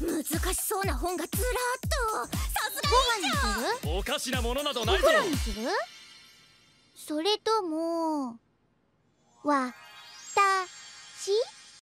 難しそうな本がずらっと。さすがにするおかしなものなどないぞ。お風呂にする？それともわ